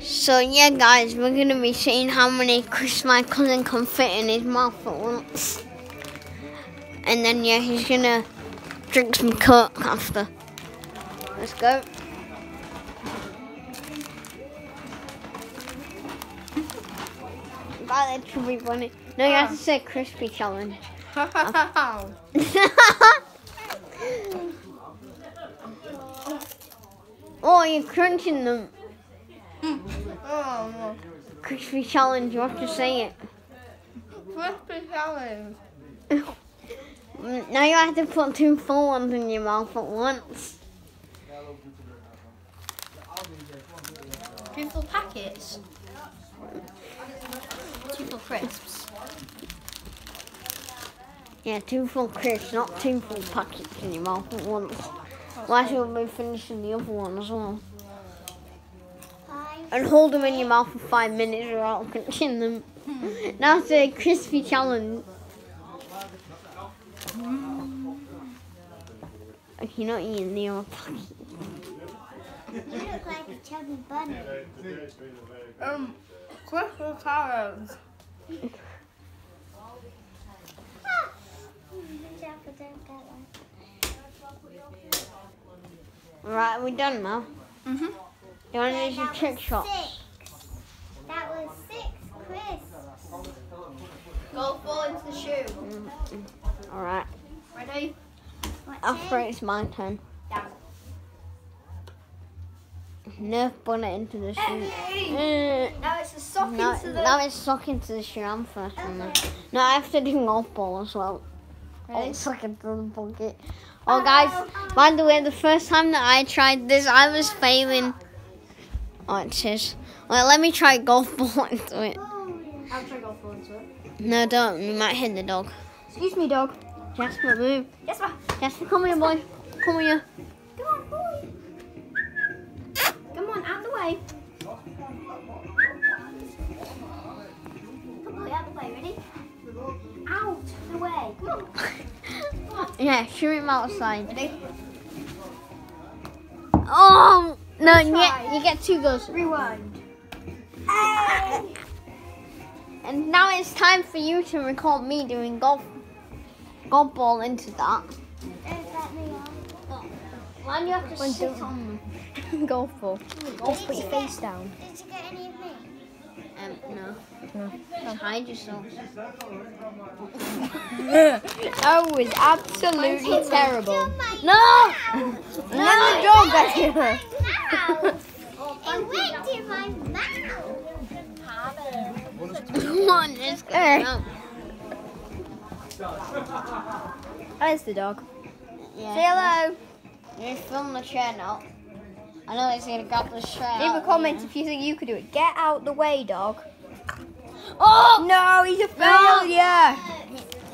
So yeah, guys, we're gonna be seeing how many crisps my cousin can fit in his mouth at once, and then yeah, he's gonna drink some coke after. Let's go. That should be funny. No, you have to say crispy challenge. oh, you're crunching them. Oh, Crispy challenge, you have to say it. crispy challenge. Mm, Now you have to put two full ones in your mouth at once. Two full packets. Two full crisps. Yeah, two full crisps, not two full packets in your mouth at once. Otherwise you'll be finishing the other one as well. And hold them in your mouth for five minutes without crunching them. Now it's a crispy challenge. You're not eating the other packet. You look like a chubby bunny. Um, crispy challenge. Good job, I don't get one. Right, we done now. Mhm. You want to Yeah, use your trick was shot? Six. That was six Chris. Go full into the shoe. Alright, Ready? What's after in? it's my turn. Down. Nerf bun it into the shoe. Hey! Uh, Now it's a sock Now, into the. now it's stuck into the shoe. I'm first on that. No, I have to do golf ball as well. Ready? Oh, stuck into the bucket. Oh, guys, by the way, the first time that I tried this, I was failing. Oh, it. Well, let me try golf ball into it. I'll try go full into it. No, don't. You might hit the dog. Excuse me, dog. Jasper, move. Ma. Jasper, come here, boy. Come here. Come on, boy. Come on, out the way. Come on, out the way. Ready? Out the way. Come on. Yeah, shoot him outside. Ready? Oh, no, you get, you get two goes. Rewind. And now it's time for you to record me doing golf, golf ball into that. Don't me on. Why do you have to When sit on Go full. Just put your face down. Did you get any of me? Um, no. No. Just hide yourself. that was absolutely terrible. No! And then the dog got in her. It went in my mouth. Come on, just go. No. There's the dog. Yeah. Say hello. You film the chair now. I know he's gonna grab the chair. Leave a comment if you think you could do it. Get out the way, dog. Oh! No, he's a failure.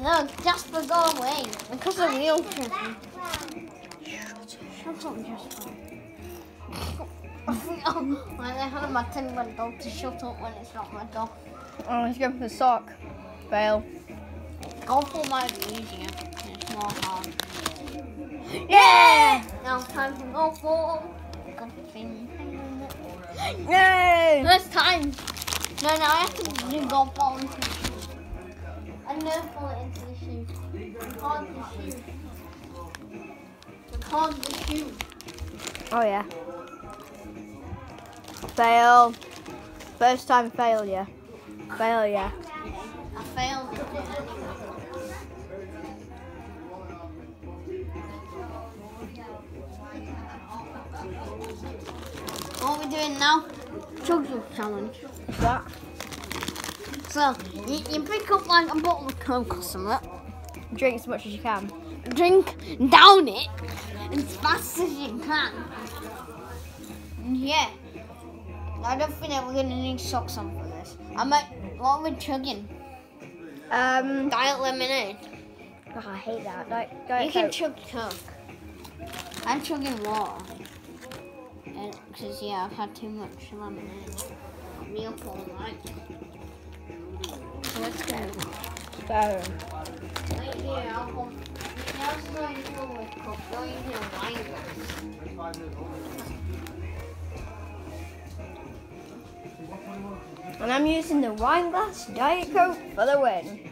No, Jasper, go away. Because of real tripping. Shut up, Jasper. oh, why the hell am I telling my dog to shut up when it's not my dog? Oh, he's going for the sock. Fail. Ball might be easier. It's more hard. Yeah! Now it's time for golf ball. Thing. No! First time. No, no, I have to do golf ball into the shoe. I never fall it into the shoe. Record the shoe. Record the shoe. Oh, yeah. Fail. First time failure. Failure. Are doing now? Chug challenge. So, you, you pick up like a bottle of Coke or something, Drink as much as you can. drink down it as fast as you can. Yeah. I don't think that we're gonna need socks on for this. I might, what are we chugging? Um, Diet lemonade. oh, I hate that. Don't You can Coke. chug Coke. I'm chugging water. Because, yeah, I've had too much lemonade. Real right? So let's go. So, Right here, I'll go. Now it's going to go with Coke. Going to wine glass. And I'm using the wine glass Diet Coke for the win.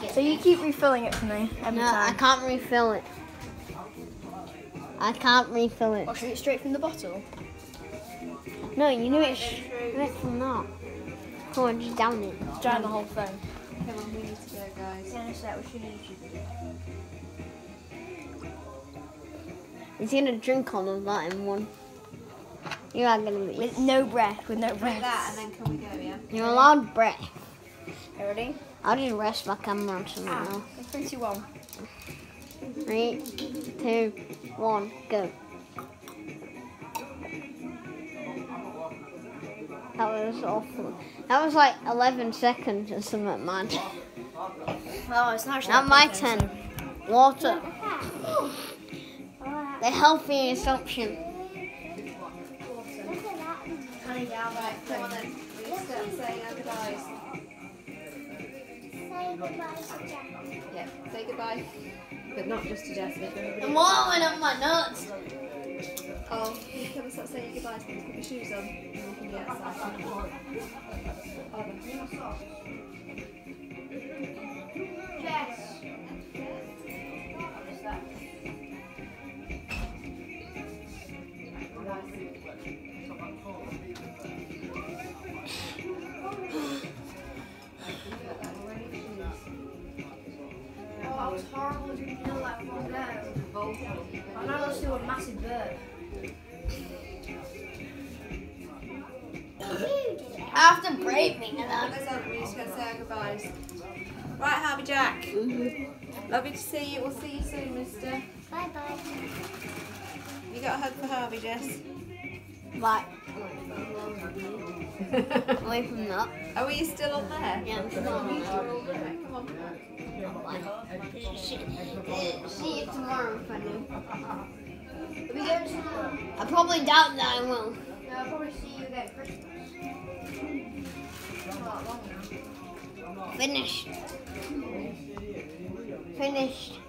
Get So you keep refilling it for me every No, I can't refill it. I can't refill it. Should it straight from the bottle? No, you do it straight from that. Come on, just down it. Drown the whole thing. Come on, we need to go, guys. Yeah, that what you need to do. He's gonna drink all of that in one. You are gonna be. With no breath, with no Like breath. that, and then can we go, yeah? You're allowed breath. You ready? I'll just rest my camera on something Ah, three, two, one. Three, two, one, go. That was awful. That was like 11 seconds or something, man. Oh, it's not Not my turn. Water. The healthiest option. Right, come on then. We saying goodbyes. Yeah, say goodbye. But not just to Jessica, to everybody. The water went up my nuts. Oh, can you come and start saying please? Put your shoes on, and we can get outside. Oh, like one go. I know let's a massive burp. After breaking it up. Let's on, we need to go and say our goodbyes. Right, Harvey Jack. Lovely to see you. We'll see you soon, mister. Bye bye. You got a hug for Harvey, Jess? Right. Away from that. Oh, are you still on there? Yeah, I'm still on there. Come on. See you tomorrow if I do. Are we going tomorrow? I probably doubt that I will. No, I'll probably see you again Christmas. Not long now. Finished. Finished.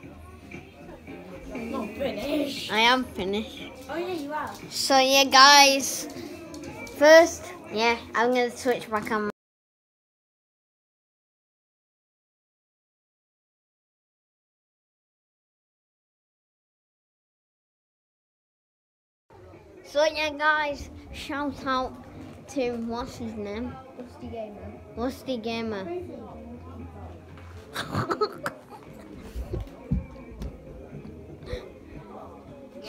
Not finished. I am finished. Oh yeah, you are. So yeah, guys. First, yeah, I'm gonna switch my camera. So yeah, guys, shout out to what's his name? Rusty gamer. Lusty Gamer.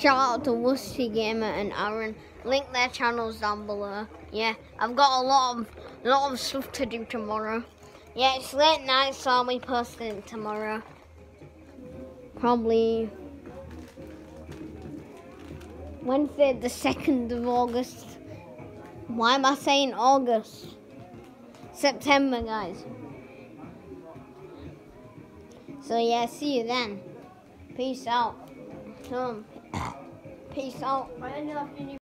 Shout out to Lusty Gamer and Aaron. Link their channels down below. Yeah, I've got a lot of a lot of stuff to do tomorrow. Yeah, it's late night, so I'll be posting tomorrow. Probably Wednesday, the second of August. Why am I saying August? September, guys. So yeah, see you then. Peace out. Um, peace out.